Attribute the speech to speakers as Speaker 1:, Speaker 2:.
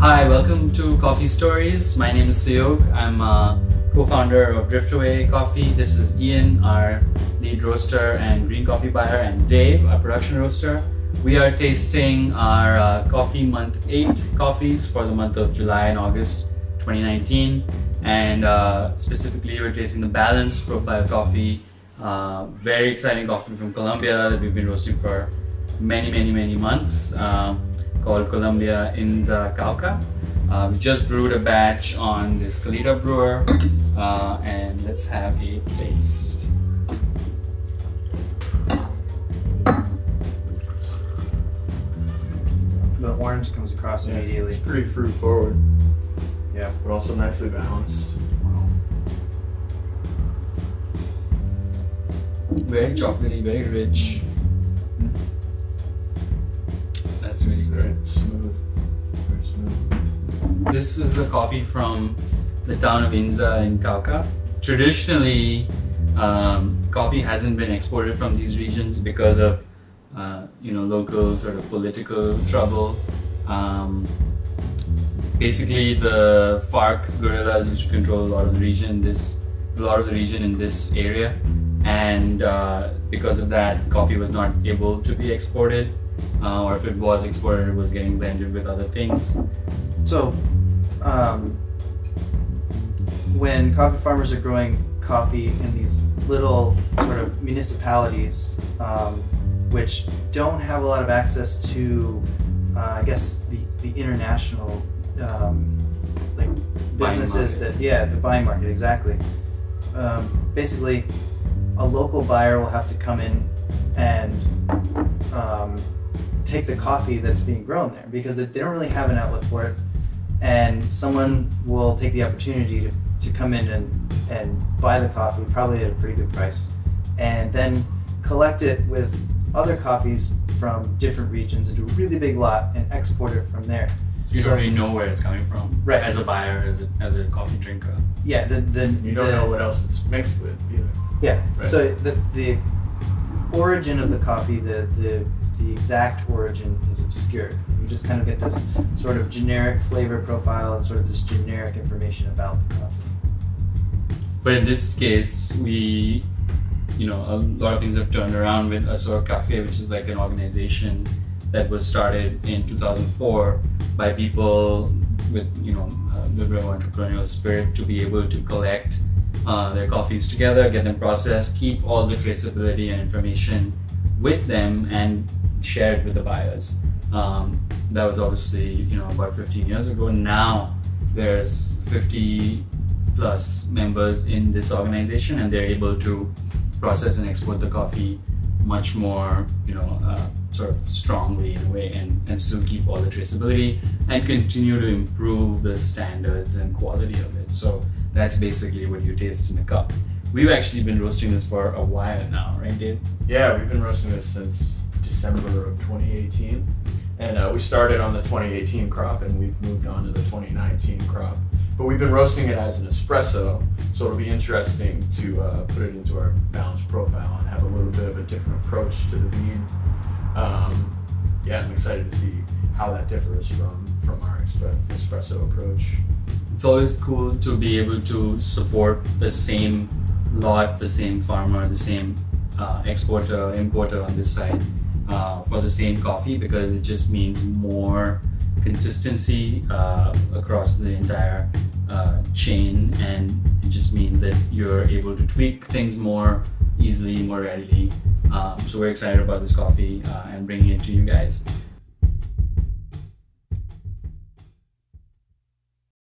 Speaker 1: Hi, welcome to Coffee Stories. My name is Suyog. I'm a co-founder of Driftaway Coffee. This is Ian, our lead roaster and green coffee buyer, and Dave, our production roaster. We are tasting our uh, Coffee Month 8 coffees for the month of July and August 2019. And uh, specifically, we're tasting the Balanced Profile Coffee. Uh, very exciting coffee from Colombia that we've been roasting for many, many, many months. Called Colombia Inzá Cauca. Uh, we just brewed a batch on this Kalita brewer uh, and let's have a taste.
Speaker 2: The orange comes across
Speaker 3: Yeah,
Speaker 2: immediately.
Speaker 3: It's pretty fruit forward,
Speaker 2: Yeah.
Speaker 3: but also nicely balanced.
Speaker 1: Very chocolatey, very rich. That's really
Speaker 3: It's
Speaker 1: great.
Speaker 3: Very smooth. Very smooth.
Speaker 1: This is a coffee from the town of Inzá in Cauca. Traditionally, um, coffee hasn't been exported from these regions because of uh, you know local sort of political trouble. Um, basically, the FARC guerrillas used to control a lot of the region. This a lot of the region in this area, and uh, because of that, coffee was not able to be exported, uh, or if it was exported, it was getting blended with other things.
Speaker 2: So, um, when coffee farmers are growing coffee in these little sort of municipalities, um, which don't have a lot of access to, uh, I guess, the, the international um, like businesses that, yeah, the buying market, exactly. Um, basically, a local buyer will have to come in and um, take the coffee that's being grown there because they don't really have an outlet for it. And someone will take the opportunity to, to come in and, and buy the coffee probably at a pretty good price and then collect it with other coffees from different regions into a really big lot and export it from there
Speaker 1: You
Speaker 2: So-
Speaker 1: don't really know where it's coming from,
Speaker 2: Right.
Speaker 1: As a buyer, as a, as a coffee drinker.
Speaker 2: yeah the, the
Speaker 3: You don't
Speaker 2: the-
Speaker 3: know what else it's mixed with either.
Speaker 2: Yeah.
Speaker 3: Right.
Speaker 2: So the the origin of the coffee, the the the exact origin is obscure. You just kind of get this sort of generic flavor profile and sort of this generic information about the coffee.
Speaker 1: But in this case, we, you know, a lot of things have turned around with Asorcafe, which is like an organization that was started in 2004 by people with, you know, bit of entrepreneurial spirit to be able to collect uh, their coffees together, get them processed, keep all the traceability and information with them, and share it with the buyers. Um, that was obviously, you know, about 15 years ago. Now there's 50 plus members in this organization, and they're able to process and export the coffee much more, you know, uh, sort of strongly in a way, and, and still keep all the traceability and continue to improve the standards and quality of it. So that's basically what you taste in the cup. We've actually been roasting this for a while now, right, Dave?
Speaker 3: Yeah, we've been roasting this since December of 2018. And uh, we started on the 2018 crop and we've moved on to the 2019 crop. But we've been roasting it as an espresso, so it'll be interesting to uh, put it into our balanced profile and have a little bit of a different approach to the bean. Um, yeah, I'm excited to see how that differs from, from our espresso approach.
Speaker 1: it's always cool to be able to support the same lot, the same farmer, the same uh, exporter, importer on this side uh, for the same coffee because it just means more consistency uh, across the entire chain and it just means that you're able to tweak things more easily, more readily. Um, so we're excited about this coffee uh, and bringing it to you guys.